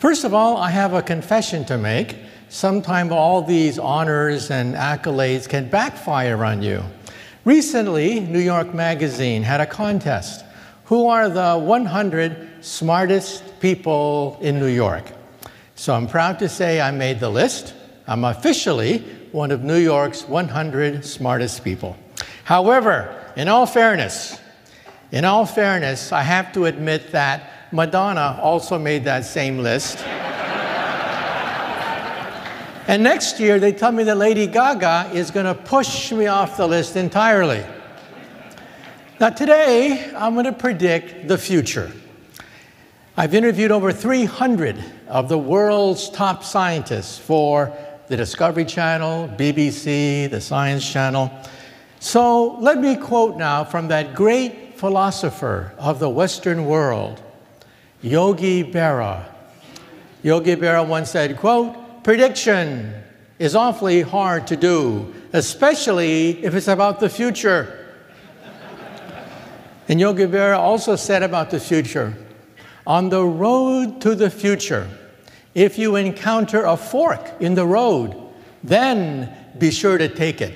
First of all, I have a confession to make. Sometimes all these honors and accolades can backfire on you. Recently, New York Magazine had a contest. Who are the 100 smartest people in New York? So I'm proud to say I made the list. I'm officially one of New York's 100 smartest people. However, in all fairness, in all fairness, I have to admit that Madonna also made that same list. and next year, they tell me that Lady Gaga is going to push me off the list entirely. Now, today, I'm going to predict the future. I've interviewed over 300 of the world's top scientists for the Discovery Channel, BBC, the Science Channel. So let me quote now from that great philosopher of the Western world, Yogi Berra. Yogi Berra once said, quote, prediction is awfully hard to do, especially if it's about the future. and Yogi Berra also said about the future, on the road to the future, if you encounter a fork in the road, then be sure to take it.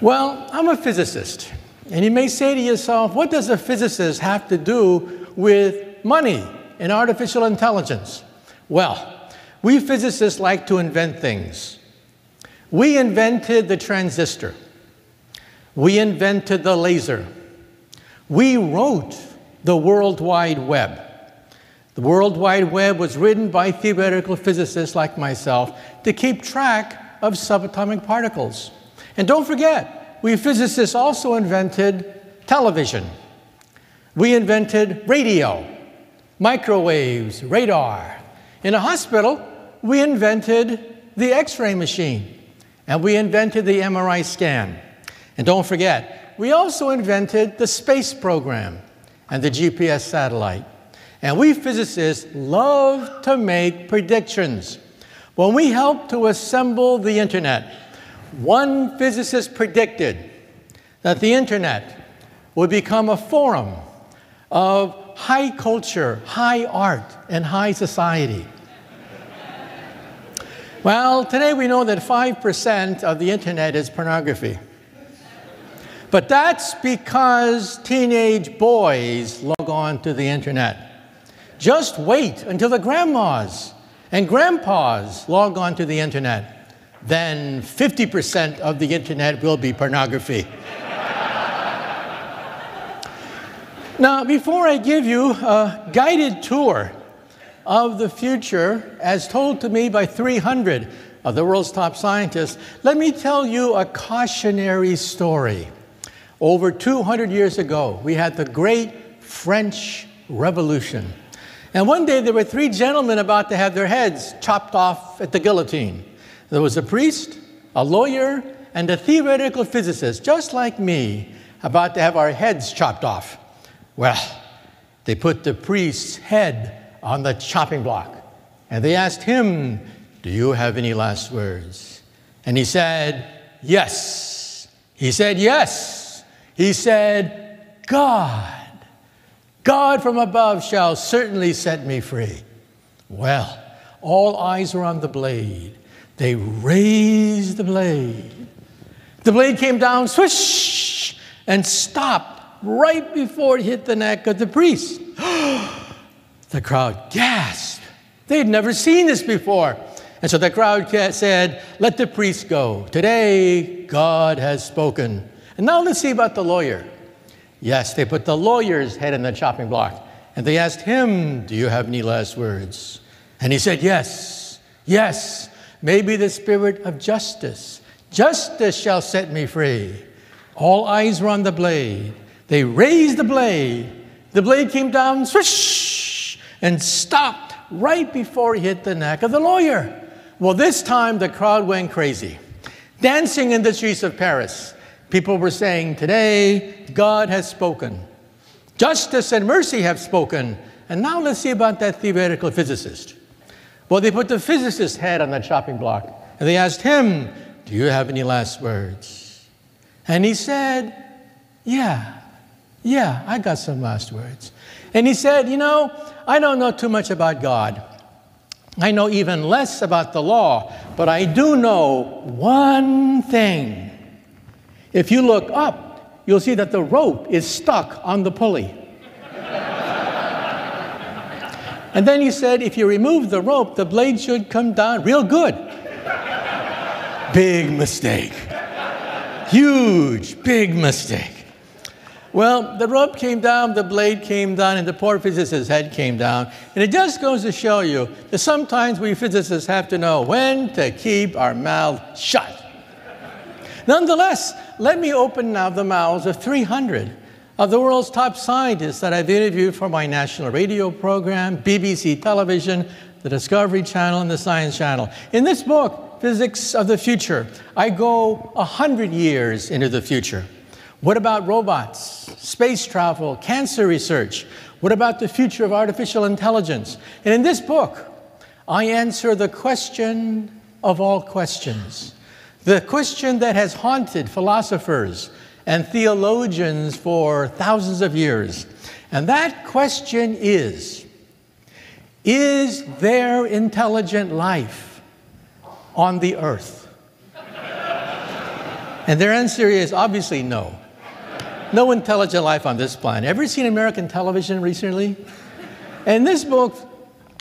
Well, I'm a physicist. And you may say to yourself, what does a physicist have to do with money and artificial intelligence? Well, we physicists like to invent things. We invented the transistor. We invented the laser. We wrote the World Wide Web. The World Wide Web was written by theoretical physicists like myself to keep track of subatomic particles. And don't forget, we physicists also invented television. We invented radio, microwaves, radar. In a hospital, we invented the x ray machine, and we invented the MRI scan. And don't forget, we also invented the space program and the GPS satellite. And we physicists love to make predictions. When we helped to assemble the internet, one physicist predicted that the internet would become a forum of high culture, high art, and high society. well, today we know that 5% of the internet is pornography. But that's because teenage boys log on to the internet. Just wait until the grandmas and grandpas log on to the internet then 50% of the internet will be pornography. now, before I give you a guided tour of the future, as told to me by 300 of the world's top scientists, let me tell you a cautionary story. Over 200 years ago, we had the great French Revolution. And one day there were three gentlemen about to have their heads chopped off at the guillotine. There was a priest, a lawyer, and a theoretical physicist, just like me, about to have our heads chopped off. Well, they put the priest's head on the chopping block, and they asked him, Do you have any last words? And he said, Yes. He said, Yes. He said, God. God from above shall certainly set me free. Well, all eyes were on the blade. They raised the blade. The blade came down, swish, and stopped right before it hit the neck of the priest. the crowd gasped. They had never seen this before. And so the crowd said, Let the priest go. Today, God has spoken. And now let's see about the lawyer. Yes, they put the lawyer's head in the chopping block. And they asked him, Do you have any last words? And he said, Yes, yes may be the spirit of justice. Justice shall set me free. All eyes were on the blade. They raised the blade. The blade came down, swish, and stopped right before it hit the neck of the lawyer. Well, this time the crowd went crazy. Dancing in the streets of Paris, people were saying, Today, God has spoken. Justice and mercy have spoken. And now let's see about that theoretical physicist. Well, they put the physicist's head on the chopping block and they asked him, Do you have any last words? And he said, Yeah, Yeah, I got some last words. And he said, You know, I don't know too much about God. I know even less about the law, but I do know one thing. If you look up, you'll see that the rope is stuck on the pulley. And then he said, if you remove the rope, the blade should come down real good. big mistake. Huge, big mistake. Well, the rope came down, the blade came down, and the poor physicist's head came down. And it just goes to show you that sometimes we physicists have to know when to keep our mouth shut. Nonetheless, let me open now the mouths of 300 of the world's top scientists that I've interviewed for my national radio program, BBC television, the Discovery Channel, and the Science Channel. In this book, Physics of the Future, I go 100 years into the future. What about robots, space travel, cancer research? What about the future of artificial intelligence? And in this book, I answer the question of all questions, the question that has haunted philosophers and theologians for thousands of years. And that question is Is there intelligent life on the earth? and their answer is obviously no no intelligent life on this planet. Ever seen American television recently? In this book,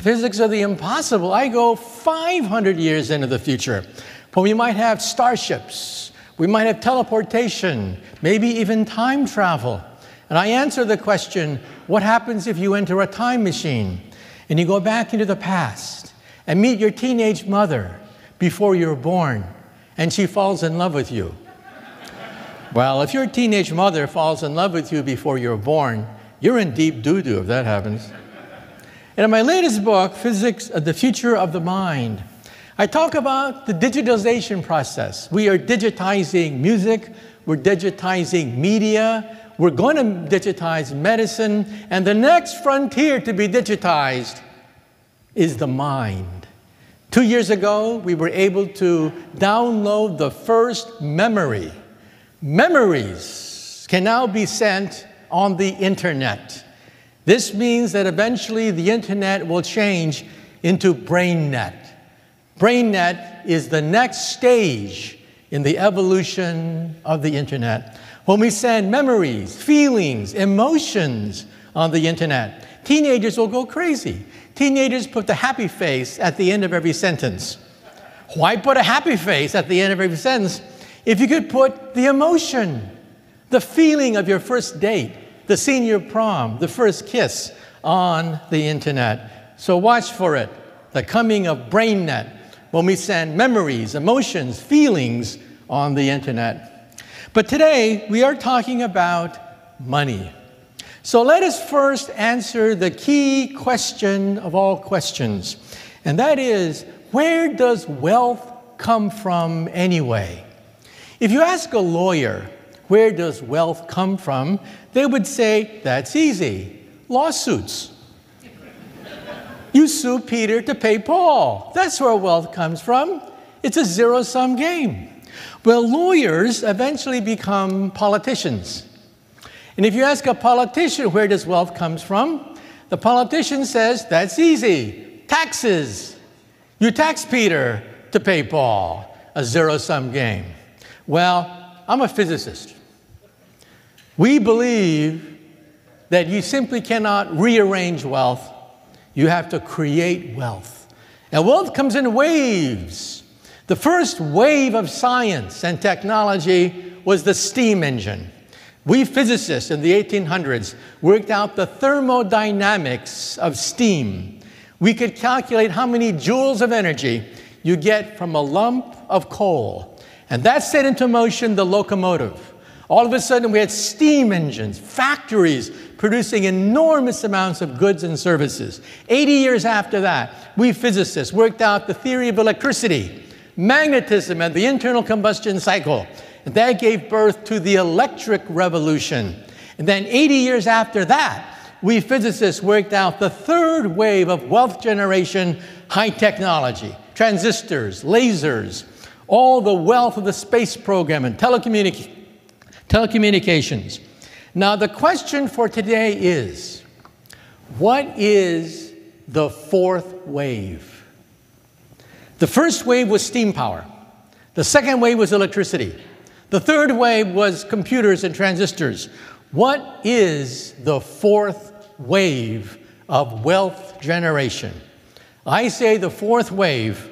Physics of the Impossible, I go 500 years into the future. But we might have starships, we might have teleportation, maybe even time travel. And I answer the question what happens if you enter a time machine and you go back into the past and meet your teenage mother before you're born and she falls in love with you? Well, if your teenage mother falls in love with you before you're born, you're in deep doo doo if that happens. And in my latest book, Physics of the Future of the Mind, I talk about the digitization process. We are digitizing music, we're digitizing media, we're going to digitize medicine, and the next frontier to be digitized is the mind. Two years ago, we were able to download the first memory Memories can now be sent on the internet. This means that eventually the internet will change into BrainNet. BrainNet is the next stage in the evolution of the internet. When we send memories, feelings, emotions on the internet, teenagers will go crazy. Teenagers put the happy face at the end of every sentence. Why put a happy face at the end of every sentence? If you could put the emotion, the feeling of your first date, the senior prom, the first kiss on the internet. So watch for it, the coming of BrainNet, when we send memories, emotions, feelings on the internet. But today, we are talking about money. So let us first answer the key question of all questions, and that is where does wealth come from anyway? If you ask a lawyer, where does wealth come from? They would say, that's easy lawsuits. You sue Peter to pay Paul. That's where wealth comes from. It's a zero sum game. Well, lawyers eventually become politicians. And if you ask a politician where does wealth comes from, the politician says, that's easy. Taxes. You tax Peter to pay Paul. A zero sum game. Well, I'm a physicist. We believe that you simply cannot rearrange wealth, you have to create wealth. And wealth comes in waves. The first wave of science and technology was the steam engine. We physicists in the 1800s worked out the thermodynamics of steam. We could calculate how many joules of energy you get from a lump of coal. And that set into motion the locomotive. All of a sudden, we had steam engines, factories producing enormous amounts of goods and services. 80 years after that, we physicists worked out the theory of electricity, magnetism, and the internal combustion cycle. And that gave birth to the electric revolution. And then 80 years after that, we physicists worked out the third wave of wealth generation high technology transistors, lasers, all the wealth of the space program and telecommunications. Now, the question for today is what is the fourth wave? The first wave was steam power, the second wave was electricity, the third wave was computers and transistors. What is the fourth wave of wealth generation? I say the fourth wave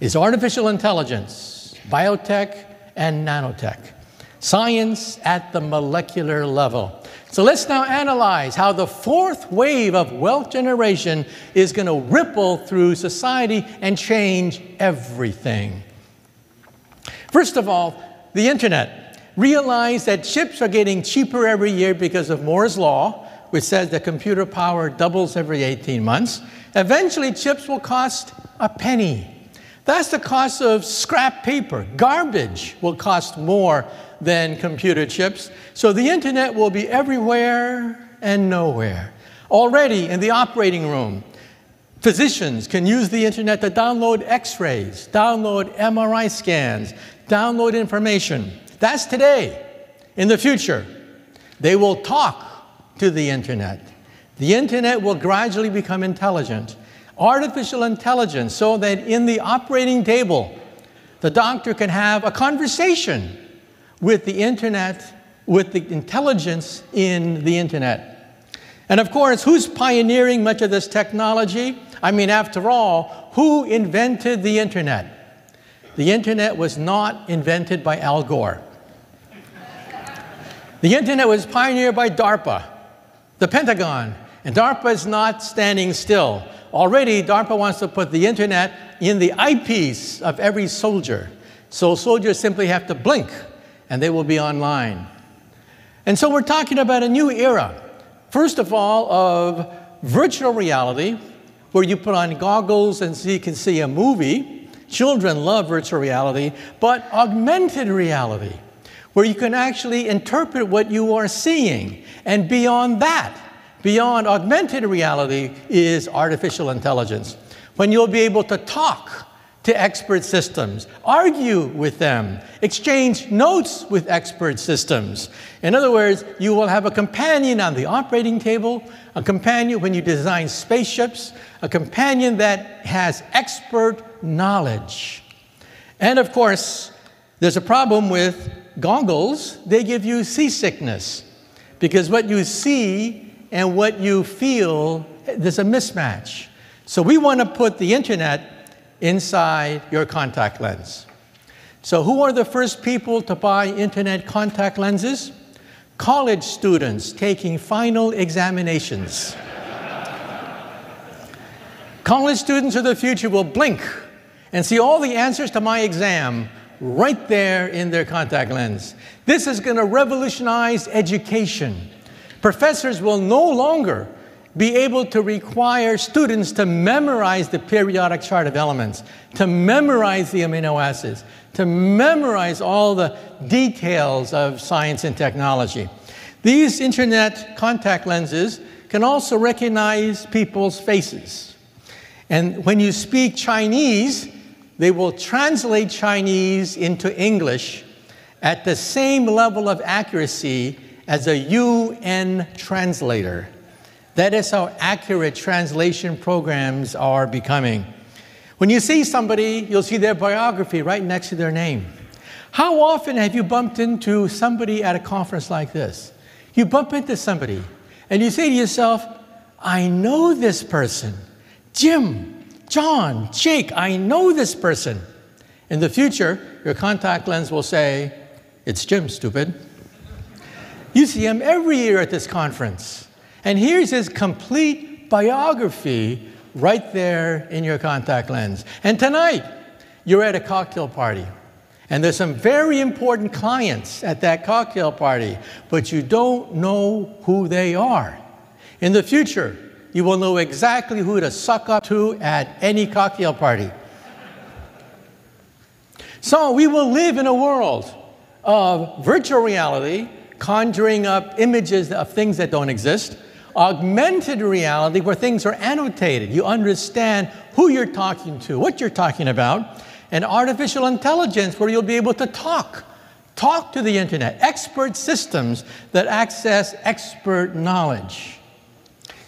is artificial intelligence, biotech, and nanotech. Science at the molecular level. So let's now analyze how the fourth wave of wealth generation is going to ripple through society and change everything. First of all, the internet. Realize that chips are getting cheaper every year because of Moore's Law, which says that computer power doubles every 18 months. Eventually, chips will cost a penny. That's the cost of scrap paper. Garbage will cost more than computer chips. So the internet will be everywhere and nowhere. Already in the operating room, physicians can use the internet to download x rays, download MRI scans, download information. That's today. In the future, they will talk to the internet. The internet will gradually become intelligent. Artificial intelligence, so that in the operating table, the doctor can have a conversation with the internet, with the intelligence in the internet. And of course, who's pioneering much of this technology? I mean, after all, who invented the internet? The internet was not invented by Al Gore. The internet was pioneered by DARPA, the Pentagon, and DARPA is not standing still. Already, DARPA wants to put the internet in the eyepiece of every soldier. So soldiers simply have to blink and they will be online. And so we're talking about a new era. First of all, of virtual reality, where you put on goggles and so you can see a movie. Children love virtual reality, but augmented reality, where you can actually interpret what you are seeing. And beyond that, beyond augmented reality, is artificial intelligence, when you'll be able to talk to expert systems, argue with them, exchange notes with expert systems. In other words, you will have a companion on the operating table, a companion when you design spaceships, a companion that has expert knowledge. And of course, there's a problem with goggles, they give you seasickness because what you see and what you feel, there's a mismatch. So we want to put the internet inside your contact lens. So, who are the first people to buy internet contact lenses? College students taking final examinations. College students of the future will blink and see all the answers to my exam right there in their contact lens. This is going to revolutionize education. Professors will no longer be able to require students to memorize the periodic chart of elements, to memorize the amino acids, to memorize all the details of science and technology. These internet contact lenses can also recognize people's faces. And when you speak Chinese, they will translate Chinese into English at the same level of accuracy as a UN translator. That is how accurate translation programs are becoming. When you see somebody, you'll see their biography right next to their name. How often have you bumped into somebody at a conference like this? You bump into somebody and you say to yourself, I know this person. Jim, John, Jake, I know this person. In the future, your contact lens will say, It's Jim, stupid. You see him every year at this conference. And here's his complete biography right there in your contact lens. And tonight, you're at a cocktail party. And there's some very important clients at that cocktail party, but you don't know who they are. In the future, you will know exactly who to suck up to at any cocktail party. So we will live in a world of virtual reality, conjuring up images of things that don't exist, augmented reality where things are annotated. You understand who you're talking to, what you're talking about, and artificial intelligence where you'll be able to talk talk to the internet, expert systems that access expert knowledge.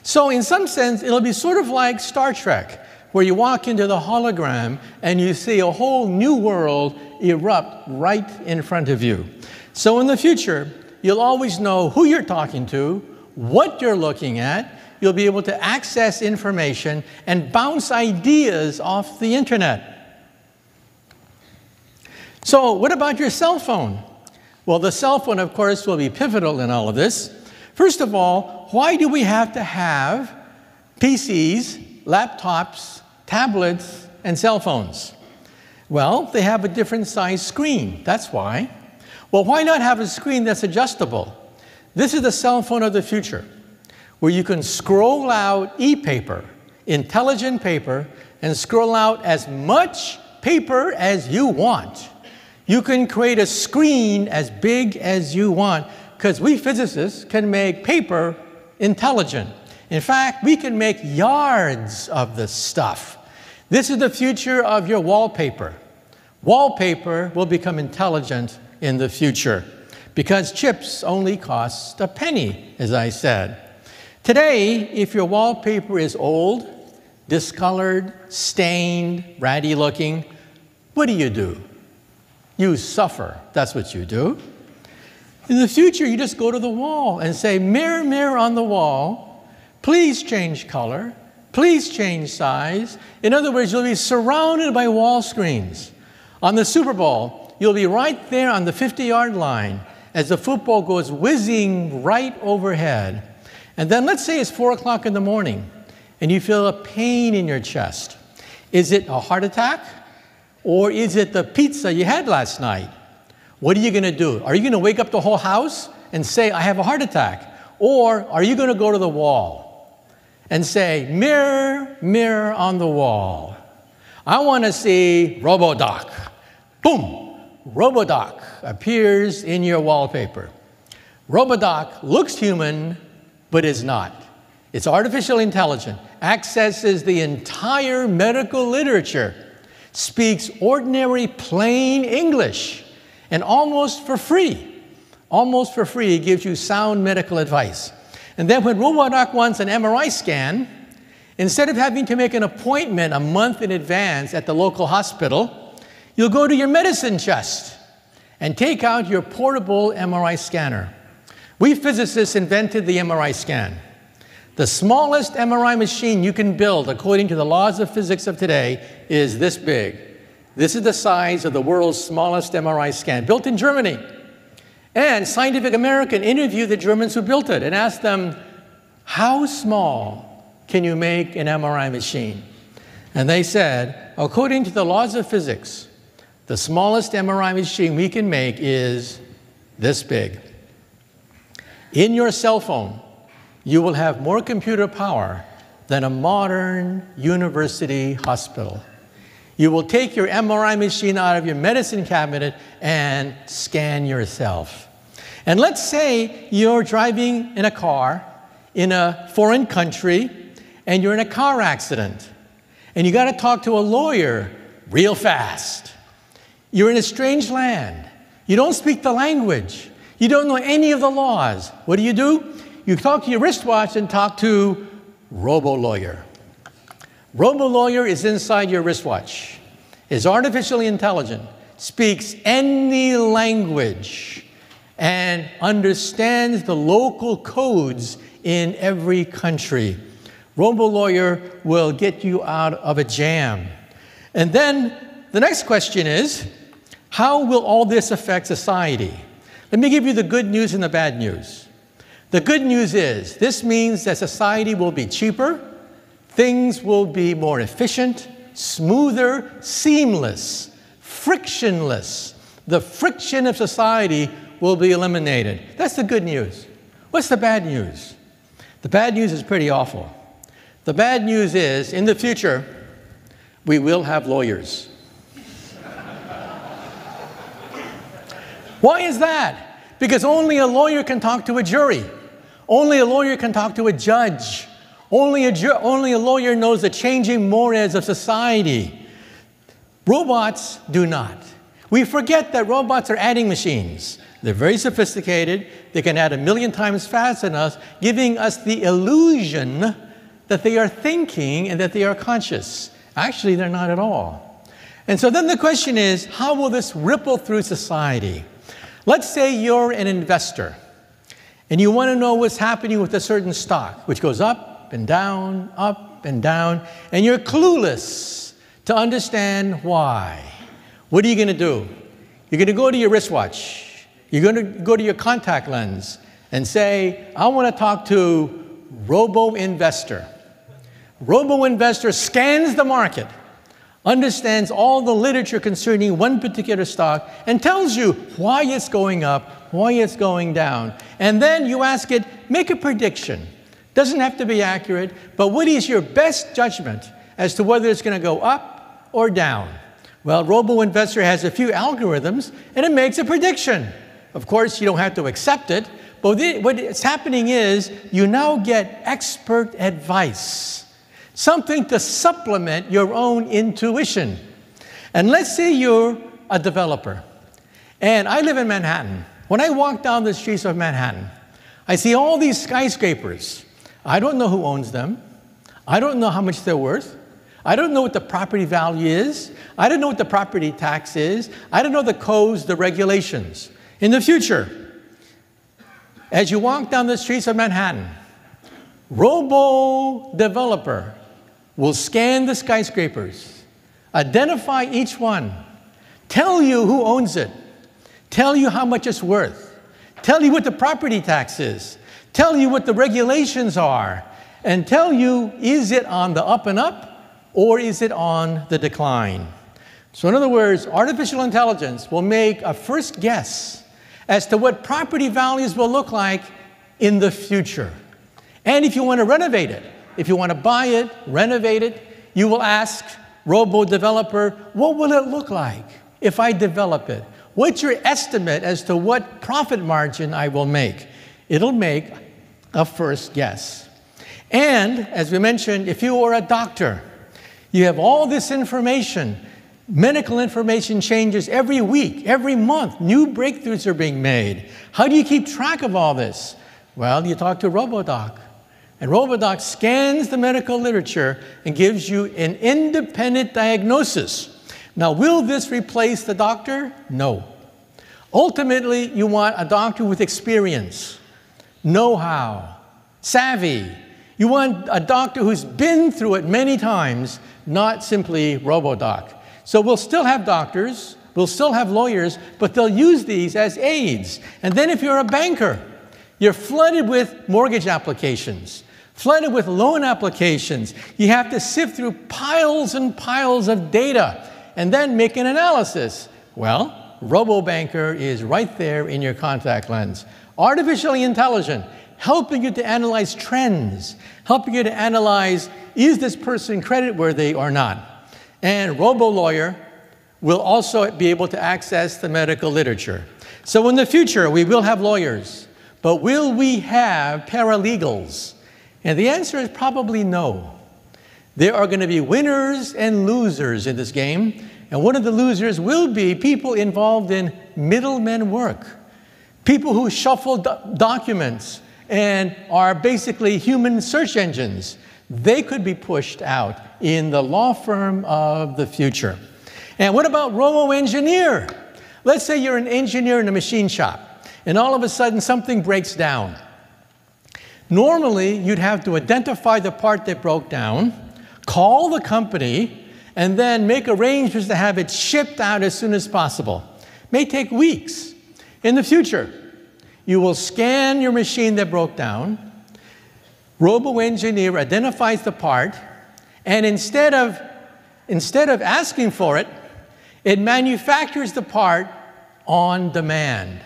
So, in some sense, it'll be sort of like Star Trek, where you walk into the hologram and you see a whole new world erupt right in front of you. So, in the future, you'll always know who you're talking to, what you're looking at, you'll be able to access information and bounce ideas off the internet. So, what about your cell phone? Well, the cell phone, of course, will be pivotal in all of this. First of all, why do we have to have PCs, laptops, tablets, and cell phones? Well, they have a different size screen. That's why. Well, why not have a screen that's adjustable? This is the cell phone of the future, where you can scroll out e paper, intelligent paper, and scroll out as much paper as you want. You can create a screen as big as you want because we physicists can make paper intelligent. In fact, we can make yards of this stuff. This is the future of your wallpaper. Wallpaper will become intelligent in the future because chips only cost a penny, as I said. Today, if your wallpaper is old, discolored, stained, ratty looking, what do you do? You suffer. That's what you do. In the future, you just go to the wall and say, Mirror, mirror on the wall, please change color, please change size. In other words, you'll be surrounded by wall screens. On the Super Bowl, you'll be right there on the 50 yard line as the football goes whizzing right overhead. And then let's say it's 4 o'clock in the morning and you feel a pain in your chest. Is it a heart attack? Or is it the pizza you had last night? What are you going to do? Are you going to wake up the whole house and say, I have a heart attack? Or are you going to go to the wall and say, Mirror, mirror on the wall, I want to see Robodoc. Boom! Robodoc appears in your wallpaper. Robodoc looks human, but is not. It's artificial intelligence, accesses the entire medical literature speaks ordinary, plain English, and almost for free, almost for free, he gives you sound medical advice. And then when Robodoc wants an MRI scan, instead of having to make an appointment a month in advance at the local hospital, you'll go to your medicine chest and take out your portable MRI scanner. We physicists invented the MRI scan. The smallest MRI machine you can build, according to the laws of physics of today, is this big. This is the size of the world's smallest MRI scan, built in Germany. And Scientific American interviewed the Germans who built it and asked them, How small can you make an MRI machine? And they said, According to the laws of physics, the smallest MRI machine we can make is this big. In your cell phone, you will have more computer power than a modern university hospital. You will take your MRI machine out of your medicine cabinet and scan yourself. And let's say you're driving in a car in a foreign country and you're in a car accident and you got to talk to a lawyer real fast. You're in a strange land. You don't speak the language. You don't know any of the laws. What do you do? You talk to your wristwatch and talk to Robo Lawyer. Robo Lawyer is inside your wristwatch, is artificially intelligent, speaks any language, and understands the local codes in every country. Robo Lawyer will get you out of a jam. And then the next question is how will all this affect society? Let me give you the good news and the bad news. The good news is this means that society will be cheaper, things will be more efficient, smoother, seamless, frictionless. The friction of society will be eliminated. That's the good news. What's the bad news? The bad news is pretty awful. The bad news is in the future, we will have lawyers. Why is that? Because only a lawyer can talk to a jury. Only a lawyer can talk to a judge. Only a, ju- only a lawyer knows the changing mores of society. Robots do not. We forget that robots are adding machines. They're very sophisticated. They can add a million times faster than us, giving us the illusion that they are thinking and that they are conscious. Actually, they're not at all. And so then the question is how will this ripple through society? Let's say you're an investor and you want to know what's happening with a certain stock, which goes up and down, up and down, and you're clueless to understand why. What are you going to do? You're going to go to your wristwatch. You're going to go to your contact lens and say, I want to talk to Robo Investor. Robo Investor scans the market, understands all the literature concerning one particular stock, and tells you why it's going up, why it's going down. And then you ask it, make a prediction. Doesn't have to be accurate, but what is your best judgment as to whether it's going to go up or down? Well, Robo Investor has a few algorithms and it makes a prediction. Of course, you don't have to accept it, but what's happening is you now get expert advice, something to supplement your own intuition. And let's say you're a developer, and I live in Manhattan. When I walk down the streets of Manhattan, I see all these skyscrapers. I don't know who owns them. I don't know how much they're worth. I don't know what the property value is. I don't know what the property tax is. I don't know the codes, the regulations. In the future, as you walk down the streets of Manhattan, robo developer will scan the skyscrapers, identify each one, tell you who owns it, tell you how much it's worth, tell you what the property tax is, tell you what the regulations are, and tell you is it on the up and up or is it on the decline. So, in other words, artificial intelligence will make a first guess as to what property values will look like in the future. And if you want to renovate it, if you want to buy it, renovate it, you will ask Robo Developer, what will it look like if I develop it? What's your estimate as to what profit margin I will make? It'll make a first guess. And as we mentioned, if you are a doctor, you have all this information. Medical information changes every week, every month. New breakthroughs are being made. How do you keep track of all this? Well, you talk to RoboDoc. And RoboDoc scans the medical literature and gives you an independent diagnosis now, will this replace the doctor? No. Ultimately, you want a doctor with experience, know how, savvy. You want a doctor who's been through it many times, not simply RoboDoc. So we'll still have doctors, we'll still have lawyers, but they'll use these as aids. And then if you're a banker, you're flooded with mortgage applications, flooded with loan applications. You have to sift through piles and piles of data and then make an analysis. Well, RoboBanker is right there in your contact lens. Artificially intelligent, helping you to analyze trends, helping you to analyze is this person creditworthy or not. And RoboLawyer will also be able to access the medical literature. So in the future, we will have lawyers, but will we have paralegals? And the answer is probably no. There are going to be winners and losers in this game, and one of the losers will be people involved in middlemen work, people who shuffle do documents and are basically human search engines. They could be pushed out in the law firm of the future. And what about robo engineer? Let's say you're an engineer in a machine shop, and all of a sudden something breaks down. Normally, you'd have to identify the part that broke down call the company, and then make arrangements to have it shipped out as soon as possible. May take weeks. In the future, you will scan your machine that broke down, robo engineer identifies the part, and instead of, instead of asking for it, it manufactures the part on demand.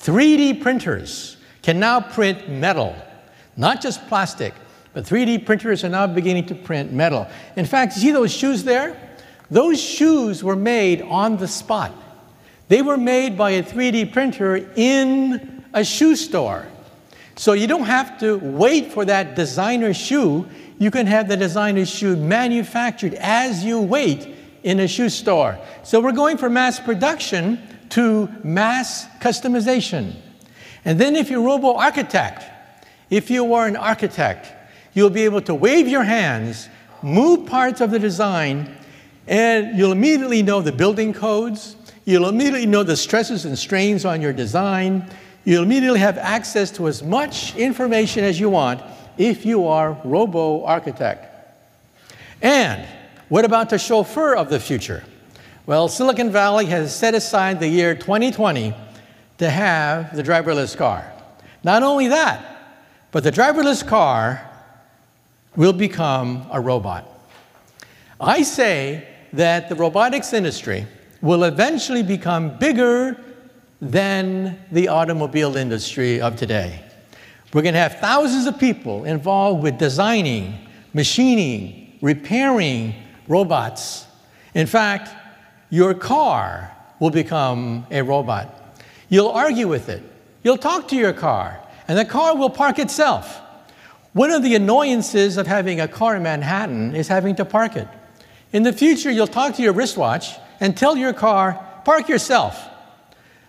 3D printers can now print metal, not just plastic, but 3D printers are now beginning to print metal. In fact, see those shoes there? Those shoes were made on the spot. They were made by a 3D printer in a shoe store. So you don't have to wait for that designer shoe. You can have the designer shoe manufactured as you wait in a shoe store. So we're going from mass production to mass customization. And then if you're a robo architect, if you are an architect, you'll be able to wave your hands, move parts of the design, and you'll immediately know the building codes. You'll immediately know the stresses and strains on your design. You'll immediately have access to as much information as you want if you are robo architect. And what about the chauffeur of the future? Well, Silicon Valley has set aside the year 2020 to have the driverless car. Not only that, but the driverless car will become a robot. I say that the robotics industry will eventually become bigger than the automobile industry of today. We're going to have thousands of people involved with designing, machining, repairing robots. In fact, your car will become a robot. You'll argue with it. You'll talk to your car, and the car will park itself. One of the annoyances of having a car in Manhattan is having to park it. In the future, you'll talk to your wristwatch and tell your car, park yourself.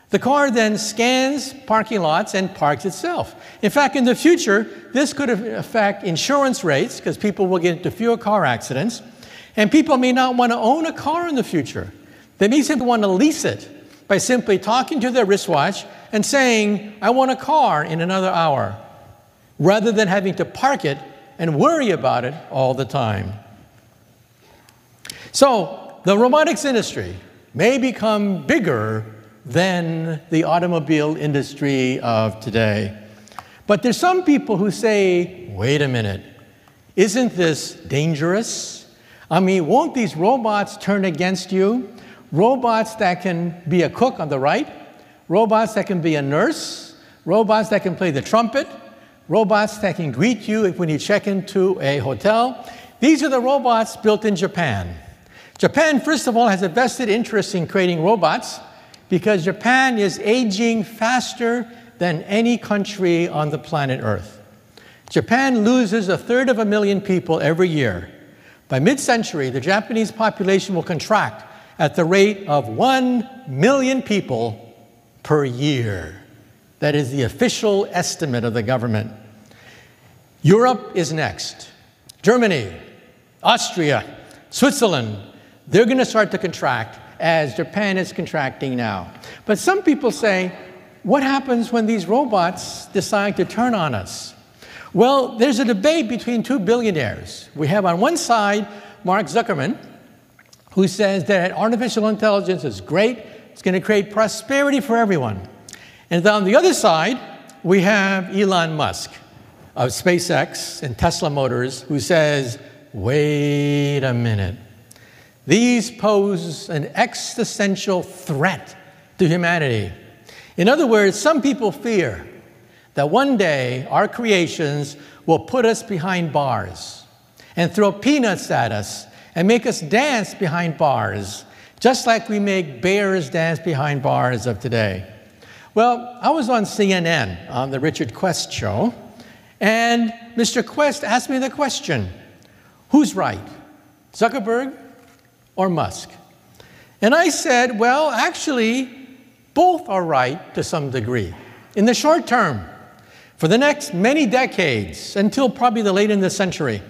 The car then scans parking lots and parks itself. In fact, in the future, this could affect insurance rates because people will get into fewer car accidents. And people may not want to own a car in the future. They may simply want to lease it by simply talking to their wristwatch and saying, I want a car in another hour, rather than having to park it and worry about it all the time. So, the robotics industry may become bigger than the automobile industry of today. But there's some people who say, wait a minute, isn't this dangerous? I mean, won't these robots turn against you? Robots that can be a cook on the right, robots that can be a nurse, robots that can play the trumpet, robots that can greet you when you check into a hotel. These are the robots built in Japan. Japan, first of all, has a vested interest in creating robots because Japan is aging faster than any country on the planet Earth. Japan loses a third of a million people every year by mid century, the Japanese population will contract at the rate of 1 million people per year. That is the official estimate of the government. Europe is next. Germany, Austria, Switzerland, they're going to start to contract as Japan is contracting now. But some people say, what happens when these robots decide to turn on us? Well, there's a debate between two billionaires. We have on one side Mark Zuckerberg, who says that artificial intelligence is great, it's going to create prosperity for everyone. And on the other side, we have Elon Musk of SpaceX and Tesla Motors, who says, wait a minute. These pose an existential threat to humanity. In other words, some people fear that one day our creations will put us behind bars and throw peanuts at us and make us dance behind bars, just like we make bears dance behind bars of today. Well, I was on CNN on the Richard Quest show, and Mr. Quest asked me the question who's right, Zuckerberg or Musk? And I said, well, actually, both are right to some degree. In the short term, for the next many decades, until probably the late in the century,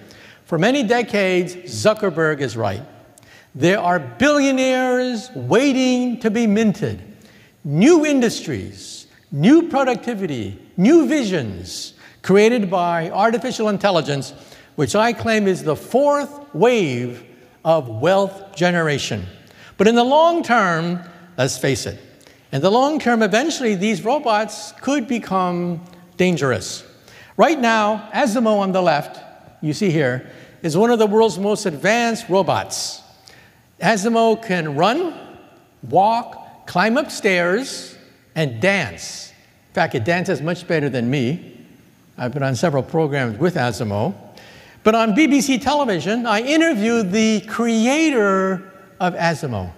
for many decades, Zuckerberg is right. There are billionaires waiting to be minted, new industries, new productivity, new visions created by artificial intelligence, which I claim is the fourth wave of wealth generation. But in the long term, let's face it, in the long term, eventually these robots could become dangerous. Right now, Asimo on the left, you see here, is one of the world's most advanced robots. Asimo can run, walk, climb upstairs, and dance. In fact, it dances much better than me. I've been on several programs with Asimo. But on BBC television, I interviewed the creator of Asimo.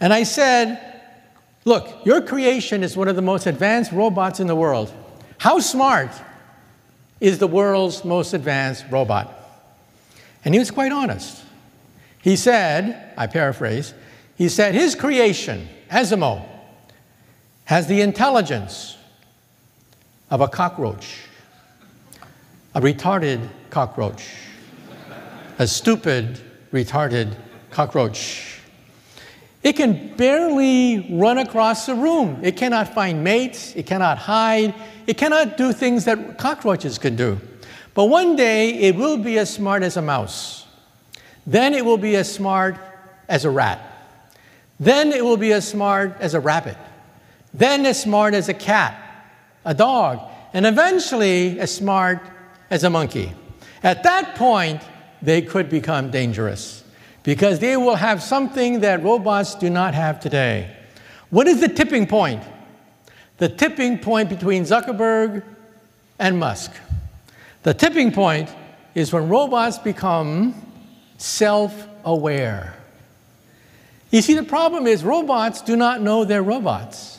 And I said, Look, your creation is one of the most advanced robots in the world. How smart is the world's most advanced robot? And he was quite honest. He said, I paraphrase, he said his creation, Asimo, has the intelligence of a cockroach, a retarded cockroach, a stupid, retarded cockroach. It can barely run across the room. It cannot find mates. It cannot hide. It cannot do things that cockroaches can do. But one day it will be as smart as a mouse. Then it will be as smart as a rat. Then it will be as smart as a rabbit. Then as smart as a cat, a dog, and eventually as smart as a monkey. At that point, they could become dangerous because they will have something that robots do not have today. What is the tipping point? The tipping point between Zuckerberg and Musk. The tipping point is when robots become self aware. You see, the problem is robots do not know they're robots.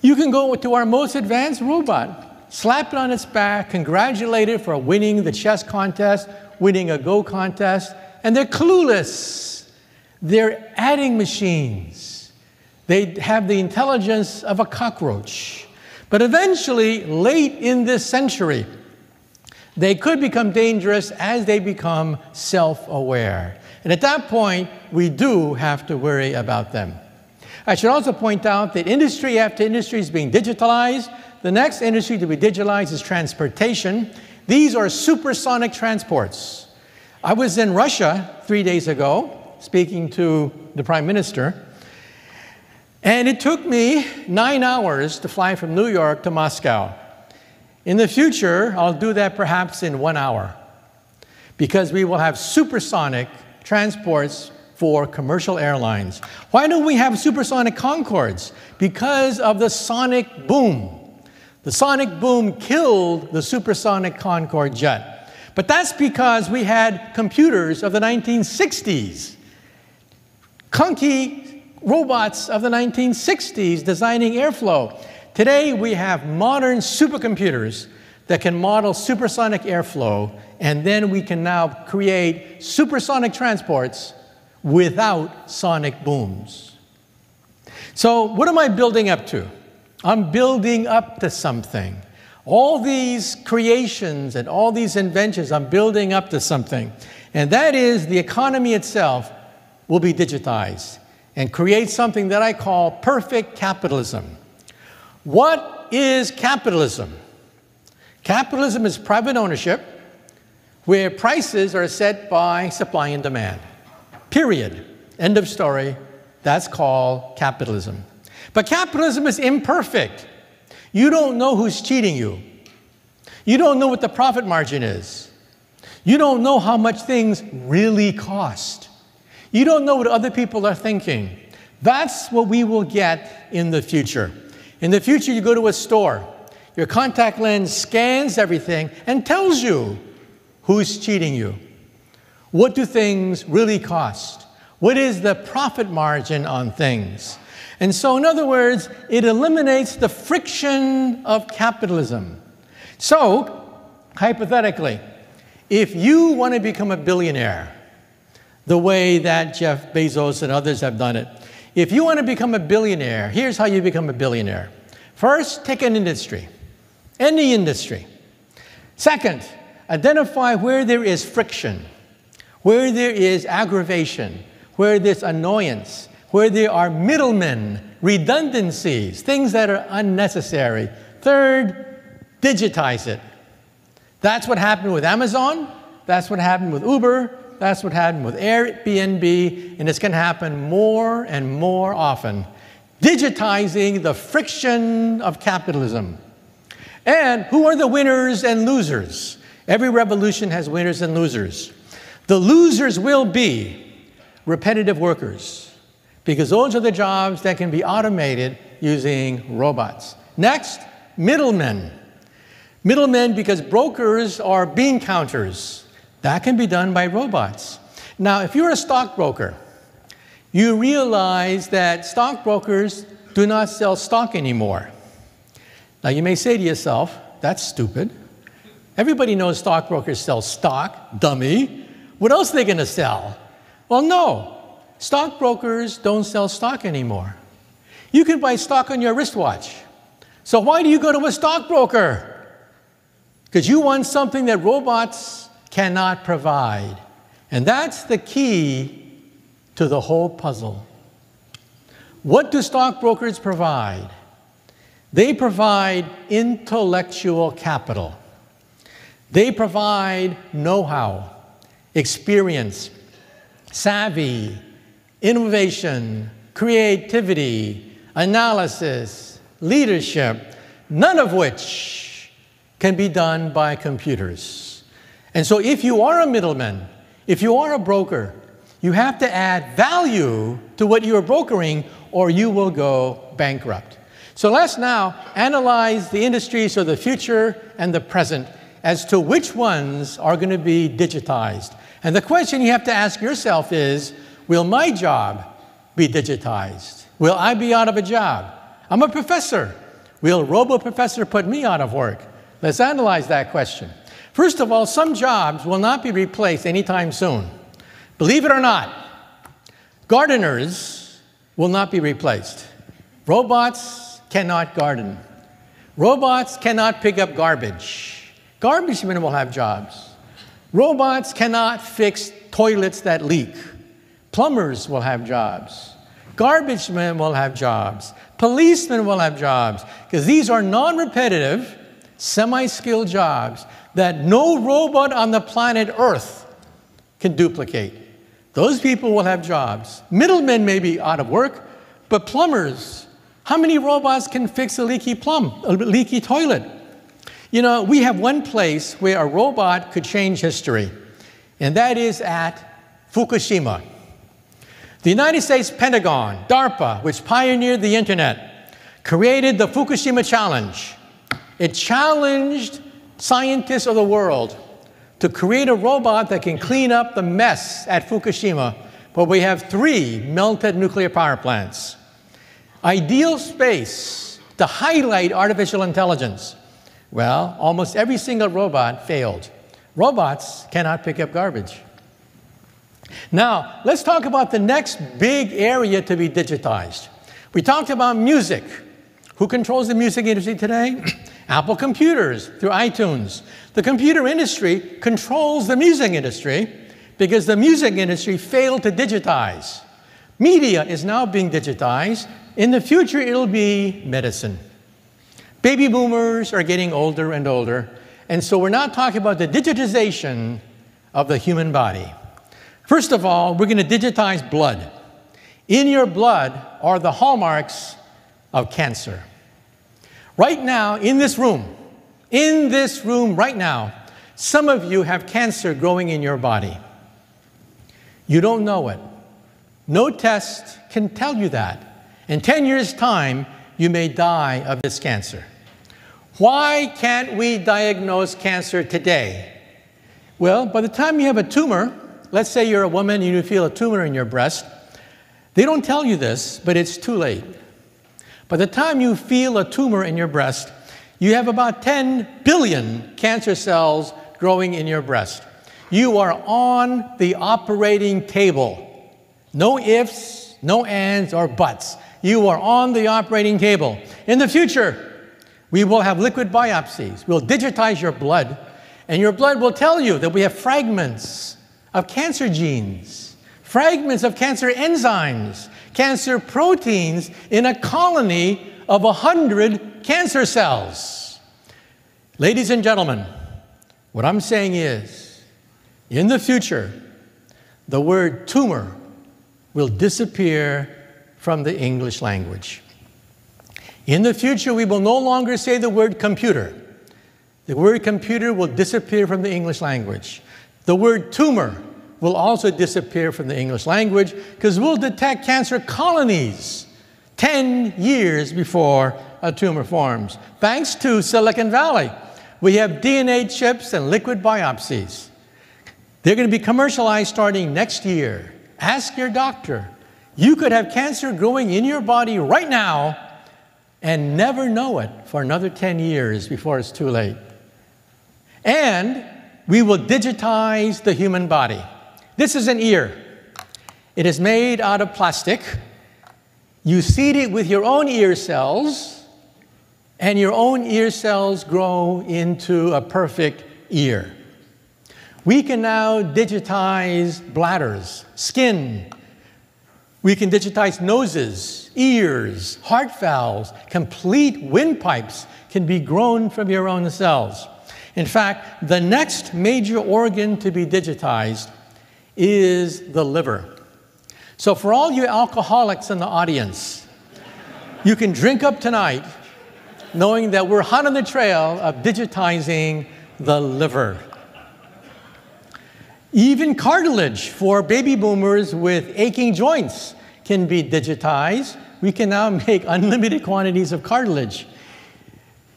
You can go to our most advanced robot, slap it on its back, congratulate it for winning the chess contest, winning a Go contest, and they're clueless. They're adding machines. They have the intelligence of a cockroach. But eventually, late in this century, they could become dangerous as they become self aware. And at that point, we do have to worry about them. I should also point out that industry after industry is being digitalized. The next industry to be digitalized is transportation. These are supersonic transports. I was in Russia three days ago speaking to the Prime Minister, and it took me nine hours to fly from New York to Moscow. In the future, I'll do that perhaps in one hour because we will have supersonic transports for commercial airlines. Why don't we have supersonic Concordes? Because of the sonic boom. The sonic boom killed the supersonic Concorde jet. But that's because we had computers of the 1960s, clunky robots of the 1960s designing airflow. Today, we have modern supercomputers that can model supersonic airflow, and then we can now create supersonic transports without sonic booms. So, what am I building up to? I'm building up to something. All these creations and all these inventions, I'm building up to something. And that is the economy itself will be digitized and create something that I call perfect capitalism. What is capitalism? Capitalism is private ownership where prices are set by supply and demand. Period. End of story. That's called capitalism. But capitalism is imperfect. You don't know who's cheating you. You don't know what the profit margin is. You don't know how much things really cost. You don't know what other people are thinking. That's what we will get in the future. In the future, you go to a store, your contact lens scans everything and tells you who's cheating you. What do things really cost? What is the profit margin on things? And so, in other words, it eliminates the friction of capitalism. So, hypothetically, if you want to become a billionaire, the way that Jeff Bezos and others have done it, if you want to become a billionaire, here's how you become a billionaire. First, take an industry, any industry. Second, identify where there is friction, where there is aggravation, where there's annoyance, where there are middlemen, redundancies, things that are unnecessary. Third, digitize it. That's what happened with Amazon. That's what happened with Uber. That's what happened with Airbnb, and it's going to happen more and more often. Digitizing the friction of capitalism. And who are the winners and losers? Every revolution has winners and losers. The losers will be repetitive workers, because those are the jobs that can be automated using robots. Next, middlemen. Middlemen, because brokers are bean counters. That can be done by robots. Now, if you're a stockbroker, you realize that stockbrokers do not sell stock anymore. Now, you may say to yourself, that's stupid. Everybody knows stockbrokers sell stock, dummy. What else are they going to sell? Well, no. Stockbrokers don't sell stock anymore. You can buy stock on your wristwatch. So why do you go to a stockbroker? Because you want something that robots cannot provide. And that's the key to the whole puzzle. What do stockbrokers provide? They provide intellectual capital. They provide know how, experience, savvy, innovation, creativity, analysis, leadership, none of which can be done by computers. And so, if you are a middleman, if you are a broker, you have to add value to what you are brokering, or you will go bankrupt. So, let's now analyze the industries of the future and the present as to which ones are going to be digitized. And the question you have to ask yourself is Will my job be digitized? Will I be out of a job? I'm a professor. Will Robo Professor put me out of work? Let's analyze that question. First of all, some jobs will not be replaced anytime soon. Believe it or not, gardeners will not be replaced. Robots cannot garden. Robots cannot pick up garbage. Garbage men will have jobs. Robots cannot fix toilets that leak. Plumbers will have jobs. Garbage men will have jobs. Policemen will have jobs. Because these are non repetitive, semi skilled jobs that no robot on the planet Earth can duplicate. Those people will have jobs. Middlemen may be out of work, but plumbers, how many robots can fix a leaky plumb, a leaky toilet? You know, we have one place where a robot could change history, and that is at Fukushima. The United States Pentagon, DARPA, which pioneered the internet, created the Fukushima Challenge. It challenged scientists of the world to create a robot that can clean up the mess at Fukushima, where we have three melted nuclear power plants. Ideal space to highlight artificial intelligence. Well, almost every single robot failed. Robots cannot pick up garbage. Now, let's talk about the next big area to be digitized. We talked about music. Who controls the music industry today? Apple computers through iTunes. The computer industry controls the music industry because the music industry failed to digitize. Media is now being digitized. In the future, it'll be medicine. Baby boomers are getting older and older, and so we're not talking about the digitization of the human body. First of all, we're going to digitize blood. In your blood are the hallmarks of cancer. Right now, in this room, in this room right now, some of you have cancer growing in your body. You don't know it. No test can tell you that. In 10 years' time, you may die of this cancer. Why can't we diagnose cancer today? Well, by the time you have a tumor, let's say you're a woman and you feel a tumor in your breast, they don't tell you this, but it's too late. By the time you feel a tumor in your breast, you have about 10 billion cancer cells growing in your breast. You are on the operating table. No ifs, no ands, or buts. You are on the operating table. In the future, we will have liquid biopsies. We'll digitize your blood, and your blood will tell you that we have fragments of cancer genes, fragments of cancer enzymes, cancer proteins in a colony of 100 cancer cells. Ladies and gentlemen, what I'm saying is, in the future, the word tumor will disappear from the English language. In the future, we will no longer say the word computer. The word computer will disappear from the English language. The word tumor will also disappear from the English language because we'll detect cancer colonies 10 years before a tumor forms. Thanks to Silicon Valley, we have DNA chips and liquid biopsies. They're going to be commercialized starting next year. Ask your doctor. You could have cancer growing in your body right now and never know it for another 10 years before it's too late. And we will digitize the human body. This is an ear. It is made out of plastic. You seed it with your own ear cells, and your own ear cells grow into a perfect ear. We can now digitize bladders, skin. We can digitize noses, ears, heart valves, complete windpipes can be grown from your own cells. In fact, the next major organ to be digitized is the liver. So, for all you alcoholics in the audience, you can drink up tonight knowing that we're hot on the trail of digitizing the liver. Even cartilage for baby boomers with aching joints can be digitized. We can now make unlimited quantities of cartilage.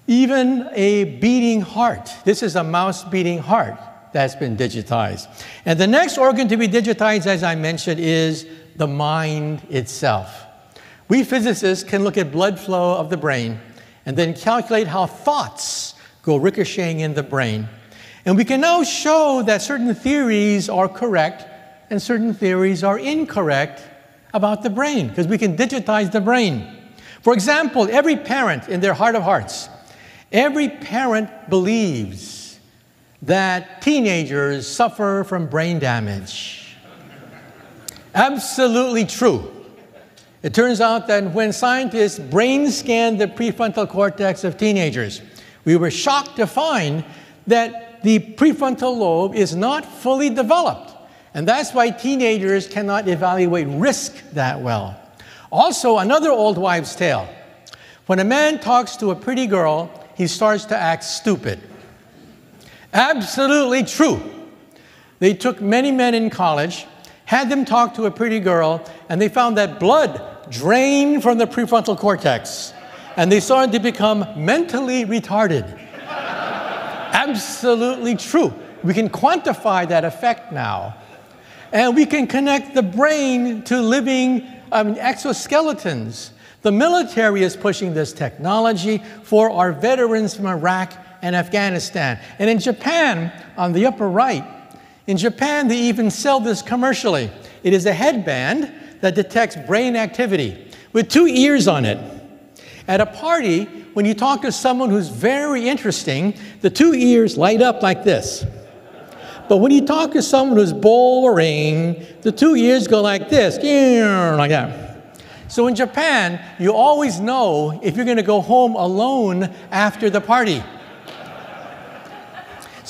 Even a beating heart. This is a mouse beating heart that's been digitized. And the next organ to be digitized, as I mentioned, is the mind itself. We physicists can look at blood flow of the brain and then calculate how thoughts go ricocheting in the brain. And we can now show that certain theories are correct and certain theories are incorrect about the brain because we can digitize the brain. For example, every parent in their heart of hearts, every parent believes that teenagers suffer from brain damage. Absolutely true. It turns out that when scientists brain scanned the prefrontal cortex of teenagers, we were shocked to find that the prefrontal lobe is not fully developed. And that's why teenagers cannot evaluate risk that well. Also, another old wives' tale. When a man talks to a pretty girl, he starts to act stupid. Absolutely true. They took many men in college, had them talk to a pretty girl, and they found that blood drained from the prefrontal cortex, and they started to become mentally retarded. Absolutely true. We can quantify that effect now. And we can connect the brain to living um, exoskeletons. The military is pushing this technology for our veterans from Iraq and Afghanistan. And in Japan, on the upper right, in Japan, they even sell this commercially. It is a headband that detects brain activity with two ears on it. At a party, when you talk to someone who's very interesting, the two ears light up like this. But when you talk to someone who's boring, the two ears go like this, like that. So in Japan, you always know if you're going to go home alone after the party.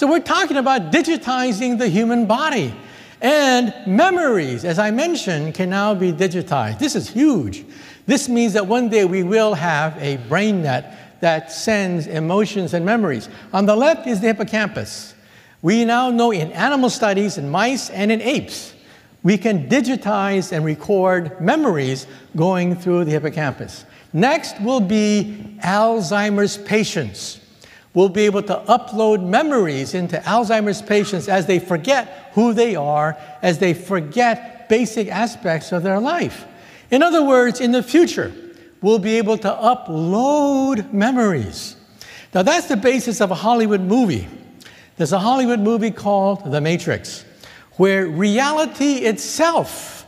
So we're talking about digitizing the human body. And memories, as I mentioned, can now be digitized. This is huge. This means that one day we will have a brain net that sends emotions and memories. On the left is the hippocampus. We now know in animal studies, in mice and in apes, we can digitize and record memories going through the hippocampus. Next will be Alzheimer's patients will be able to upload memories into Alzheimer's patients as they forget who they are, as they forget basic aspects of their life. In other words, in the future, we'll be able to upload memories. Now, that's the basis of a Hollywood movie. There's a Hollywood movie called The Matrix, where reality itself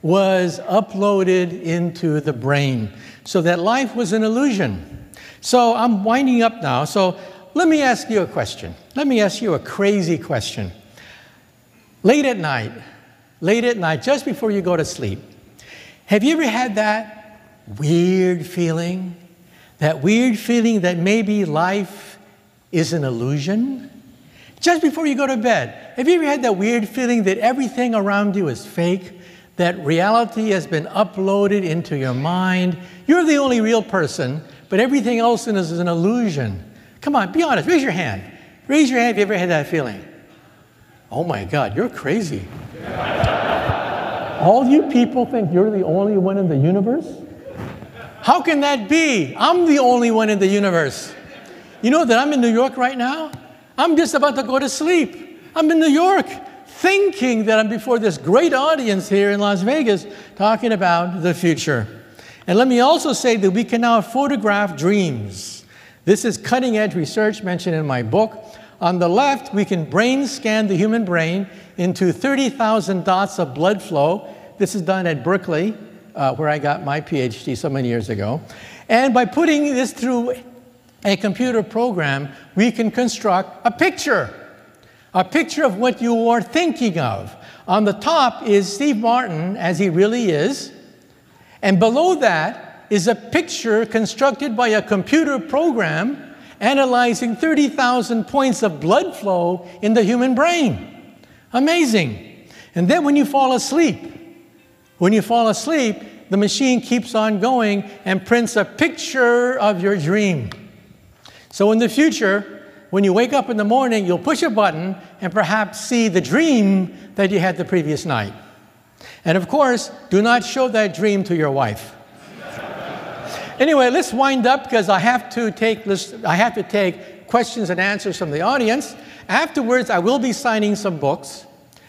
was uploaded into the brain so that life was an illusion. So I'm winding up now. So let me ask you a question. Let me ask you a crazy question. Late at night, late at night, just before you go to sleep, have you ever had that weird feeling? That weird feeling that maybe life is an illusion? Just before you go to bed, have you ever had that weird feeling that everything around you is fake? That reality has been uploaded into your mind? You're the only real person but everything else in us is an illusion. Come on, be honest. Raise your hand. Raise your hand if you ever had that feeling. Oh my God, you're crazy. All you people think you're the only one in the universe? How can that be? I'm the only one in the universe. You know that I'm in New York right now? I'm just about to go to sleep. I'm in New York thinking that I'm before this great audience here in Las Vegas talking about the future. And let me also say that we can now photograph dreams. This is cutting edge research mentioned in my book. On the left, we can brain scan the human brain into 30,000 dots of blood flow. This is done at Berkeley, uh, where I got my PhD so many years ago. And by putting this through a computer program, we can construct a picture, a picture of what you are thinking of. On the top is Steve Martin as he really is, and below that is a picture constructed by a computer program analyzing 30,000 points of blood flow in the human brain. Amazing. And then when you fall asleep, when you fall asleep, the machine keeps on going and prints a picture of your dream. So in the future, when you wake up in the morning, you'll push a button and perhaps see the dream that you had the previous night. And of course, do not show that dream to your wife. anyway, let's wind up because I have to take I have to take questions and answers from the audience. Afterwards, I will be signing some books.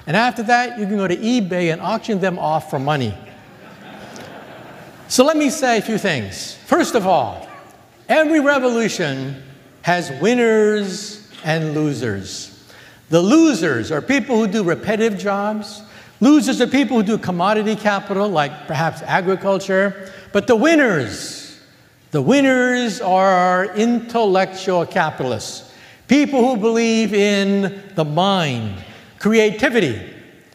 And after that, you can go to eBay and auction them off for money. So let me say a few things. First of all, every revolution has winners and losers. The losers are people who do repetitive jobs. Losers are people who do commodity capital, like perhaps agriculture. But the winners, the winners are intellectual capitalists, people who believe in the mind, creativity,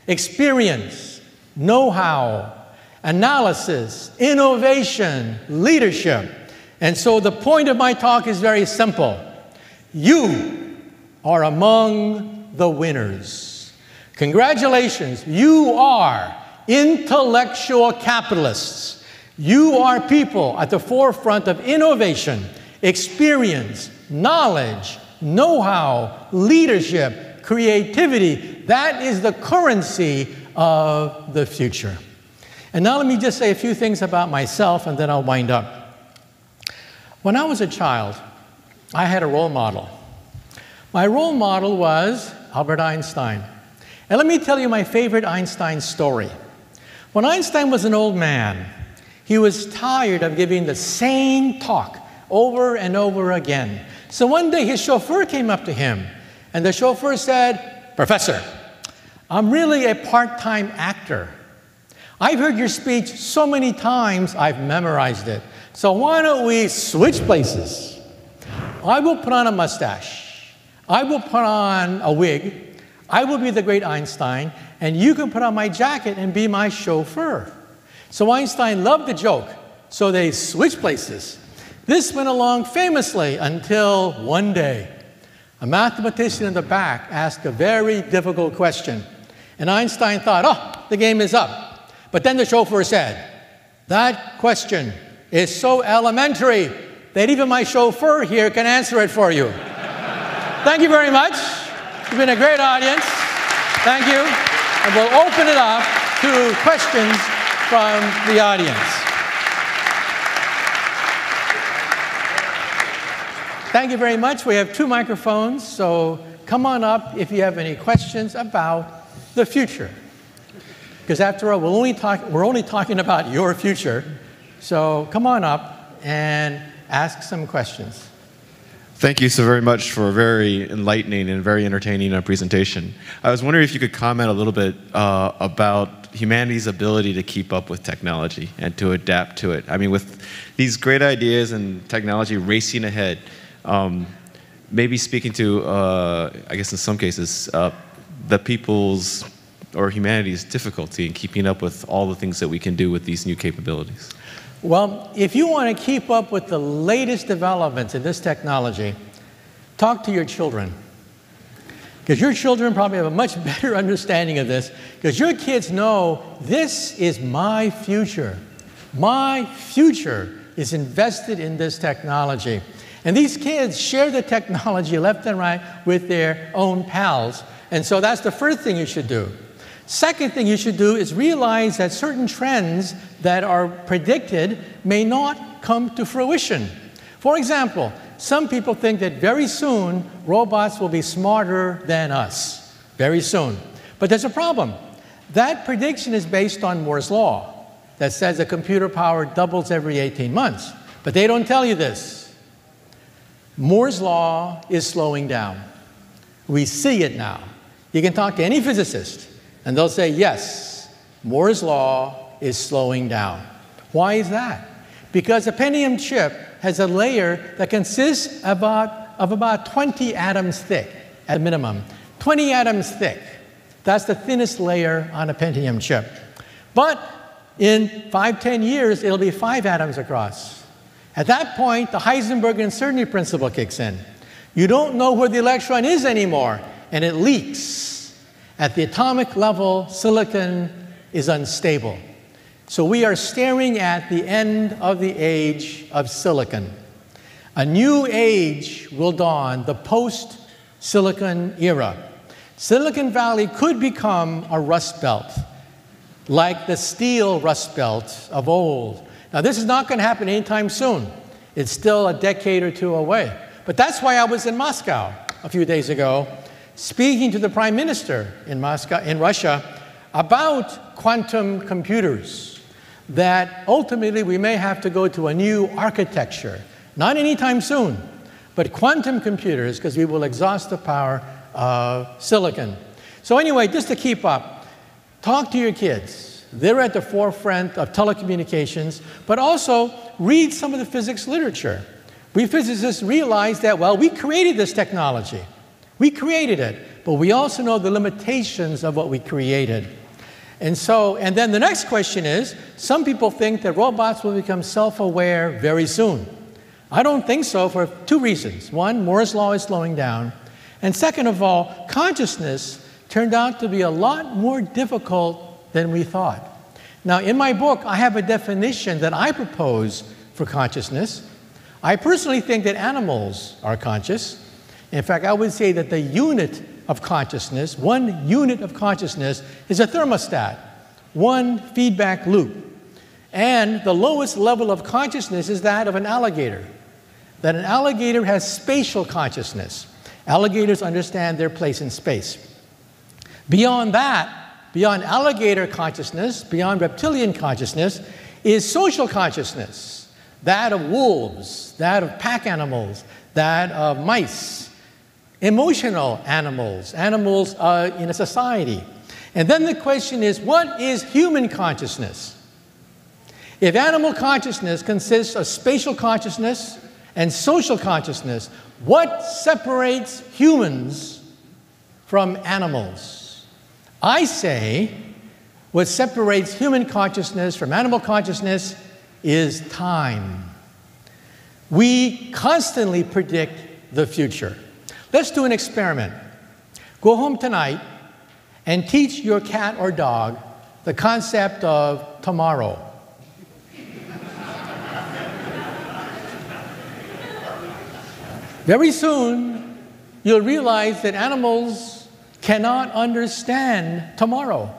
experience, know how, analysis, innovation, leadership. And so the point of my talk is very simple. You are among the winners. Congratulations, you are intellectual capitalists. You are people at the forefront of innovation, experience, knowledge, know how, leadership, creativity. That is the currency of the future. And now let me just say a few things about myself and then I'll wind up. When I was a child, I had a role model. My role model was Albert Einstein. And let me tell you my favorite Einstein story. When Einstein was an old man, he was tired of giving the same talk over and over again. So one day his chauffeur came up to him, and the chauffeur said, Professor, I'm really a part time actor. I've heard your speech so many times, I've memorized it. So why don't we switch places? I will put on a mustache. I will put on a wig. I will be the great Einstein, and you can put on my jacket and be my chauffeur. So Einstein loved the joke, so they switched places. This went along famously until one day, a mathematician in the back asked a very difficult question. And Einstein thought, oh, the game is up. But then the chauffeur said, That question is so elementary that even my chauffeur here can answer it for you. Thank you very much. You've been a great audience. Thank you. And we'll open it up to questions from the audience. Thank you very much. We have two microphones, so come on up if you have any questions about the future. Because after all, we're only, talk, we're only talking about your future. So come on up and ask some questions. Thank you so very much for a very enlightening and very entertaining uh, presentation. I was wondering if you could comment a little bit uh, about humanity's ability to keep up with technology and to adapt to it. I mean, with these great ideas and technology racing ahead, um, maybe speaking to, uh, I guess in some cases, uh, the people's or humanity's difficulty in keeping up with all the things that we can do with these new capabilities? Well, if you want to keep up with the latest developments in this technology, talk to your children. Because your children probably have a much better understanding of this, because your kids know this is my future. My future is invested in this technology. And these kids share the technology left and right with their own pals. And so that's the first thing you should do. Second thing you should do is realize that certain trends that are predicted may not come to fruition. For example, some people think that very soon robots will be smarter than us. Very soon. But there's a problem. That prediction is based on Moore's Law that says a computer power doubles every 18 months. But they don't tell you this. Moore's Law is slowing down. We see it now. You can talk to any physicist, and they'll say, yes, Moore's Law is slowing down. Why is that? Because a Pentium chip has a layer that consists about, of about 20 atoms thick at minimum. 20 atoms thick. That's the thinnest layer on a Pentium chip. But in five, ten years, it'll be five atoms across. At that point, the Heisenberg uncertainty principle kicks in. You don't know where the electron is anymore, and it leaks. At the atomic level, silicon is unstable. So we are staring at the end of the age of silicon. A new age will dawn, the post silicon era. Silicon Valley could become a rust belt, like the steel rust belt of old. Now, this is not going to happen anytime soon. It's still a decade or two away. But that's why I was in Moscow a few days ago, speaking to the prime minister in Moscow, in Russia, about quantum computers. That ultimately we may have to go to a new architecture, not anytime soon, but quantum computers, because we will exhaust the power of silicon. So, anyway, just to keep up, talk to your kids. They're at the forefront of telecommunications, but also read some of the physics literature. We physicists realize that, well, we created this technology. We created it, but we also know the limitations of what we created. And so, and then the next question is some people think that robots will become self aware very soon. I don't think so for two reasons. One, Moore's Law is slowing down. And second of all, consciousness turned out to be a lot more difficult than we thought. Now, in my book, I have a definition that I propose for consciousness. I personally think that animals are conscious. In fact, I would say that the unit of consciousness, one unit of consciousness, is a thermostat, one feedback loop. And the lowest level of consciousness is that of an alligator that an alligator has spatial consciousness. Alligators understand their place in space. Beyond that, beyond alligator consciousness, beyond reptilian consciousness, is social consciousness that of wolves, that of pack animals, that of mice, emotional animals, animals uh, in a society. And then the question is what is human consciousness? If animal consciousness consists of spatial consciousness, and social consciousness. What separates humans from animals? I say what separates human consciousness from animal consciousness is time. We constantly predict the future. Let's do an experiment. Go home tonight and teach your cat or dog the concept of tomorrow. Very soon, you'll realize that animals cannot understand tomorrow.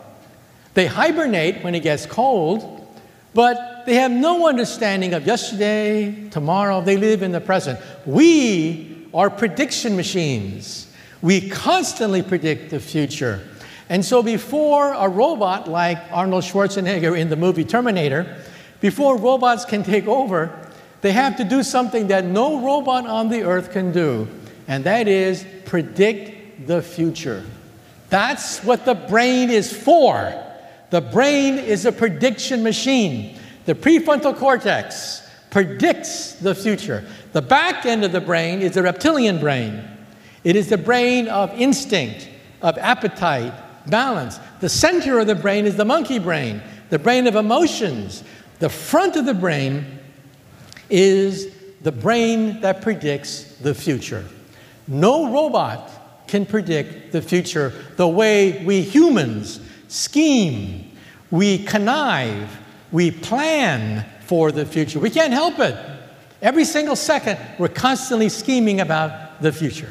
They hibernate when it gets cold, but they have no understanding of yesterday, tomorrow. They live in the present. We are prediction machines. We constantly predict the future. And so, before a robot like Arnold Schwarzenegger in the movie Terminator, before robots can take over, they have to do something that no robot on the earth can do, and that is predict the future. That's what the brain is for. The brain is a prediction machine. The prefrontal cortex predicts the future. The back end of the brain is the reptilian brain. It is the brain of instinct, of appetite, balance. The center of the brain is the monkey brain, the brain of emotions. The front of the brain is the brain that predicts the future. No robot can predict the future the way we humans scheme, we connive, we plan for the future. We can't help it. Every single second, we're constantly scheming about the future.